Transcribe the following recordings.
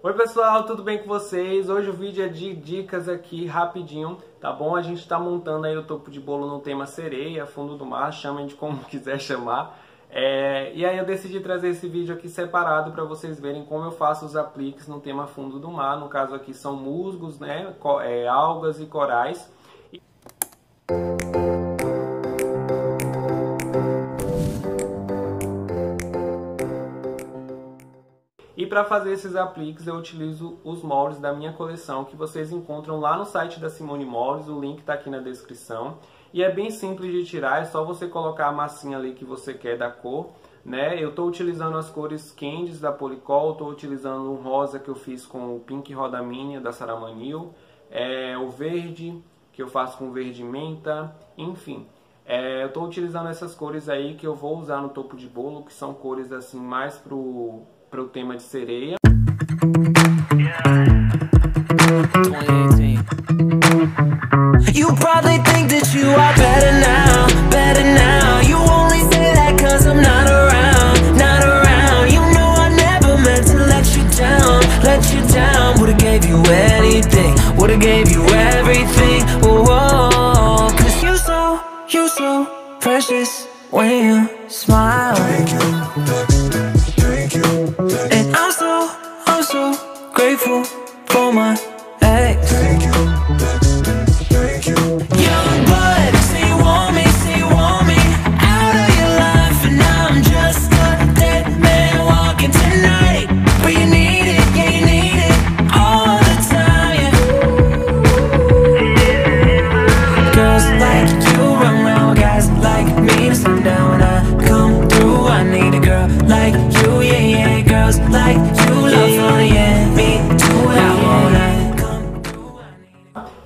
Oi pessoal, tudo bem com vocês? Hoje o vídeo é de dicas aqui, rapidinho, tá bom? A gente tá montando aí o topo de bolo no tema sereia, fundo do mar, chamem de como quiser chamar. É, e aí eu decidi trazer esse vídeo aqui separado para vocês verem como eu faço os apliques no tema fundo do mar. No caso aqui são musgos, né, é, algas e corais. E para fazer esses apliques eu utilizo os moldes da minha coleção que vocês encontram lá no site da Simone Moldes, o link está aqui na descrição. E é bem simples de tirar, é só você colocar a massinha ali que você quer da cor. Né? Eu estou utilizando as cores Candies da Policol, estou utilizando um rosa que eu fiz com o Pink Rodaminha da Saramanil, é, o verde que eu faço com verde menta, enfim. É, eu estou utilizando essas cores aí que eu vou usar no topo de bolo, que são cores assim mais pro para o tema de sereia. You probably think that you are better now, better now. You only say I'm not around, not around. You know I never meant to let you down, let you down. Would've gave you anything, would've gave you everything. So, you so precious when you smile. And I'm so, I'm so grateful for my ex.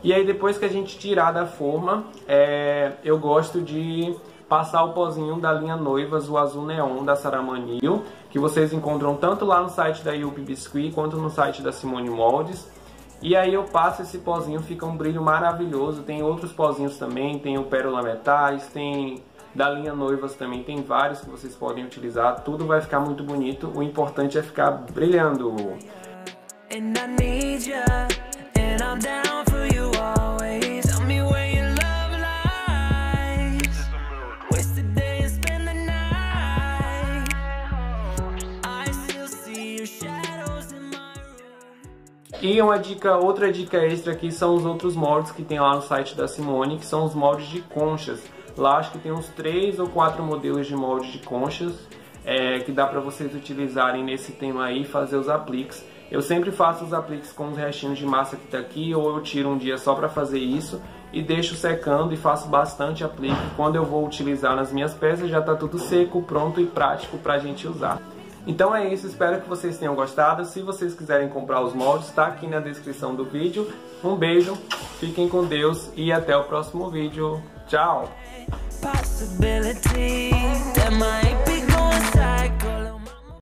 E aí depois que a gente tirar da forma, é, eu gosto de passar o pozinho da linha Noivas, o azul neon da Saramanil, que vocês encontram tanto lá no site da Yupi Biscuit quanto no site da Simone Moldes. E aí eu passo esse pozinho, fica um brilho maravilhoso. Tem outros pozinhos também, tem o Pérola Metais, tem da linha Noivas também, tem vários que vocês podem utilizar. Tudo vai ficar muito bonito, o importante é ficar brilhando. And E uma dica, outra dica extra aqui são os outros moldes que tem lá no site da Simone, que são os moldes de conchas. Lá acho que tem uns três ou quatro modelos de moldes de conchas é, que dá para vocês utilizarem nesse tema aí fazer os apliques. Eu sempre faço os apliques com os restinhos de massa que tá aqui ou eu tiro um dia só para fazer isso e deixo secando e faço bastante aplique. Quando eu vou utilizar nas minhas peças já está tudo seco, pronto e prático para a gente usar. Então é isso, espero que vocês tenham gostado. Se vocês quiserem comprar os moldes, está aqui na descrição do vídeo. Um beijo, fiquem com Deus e até o próximo vídeo. Tchau!